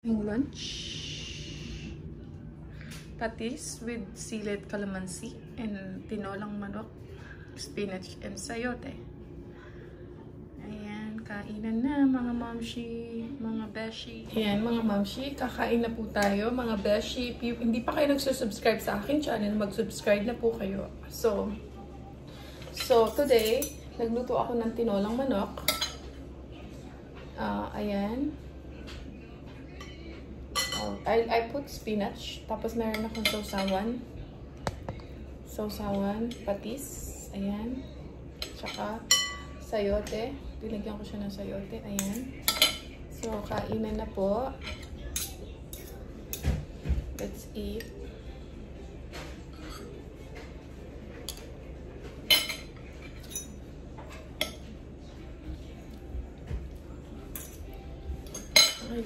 Yung lunch. Patis with silet calamansi and tinolang manok, spinach and sayote. Ayan, kainan na mga mamshi, mga beshi. Ayan, mga mamshi, kakain na po tayo. Mga beshi, if you- hindi pa kayo nagsusubscribe sa akin channel, mag-subscribe na po kayo. So, so today, nagluto ako ng tinolang manok. Ah, ayan. Oh, I, I put spinach. Tapos meron akong sausawan. Sausawan, patis. Ayan. Tsaka sayote. Binagyan ko siya ng sayote. Ayan. So, kainan na po. Let's eat. Ay.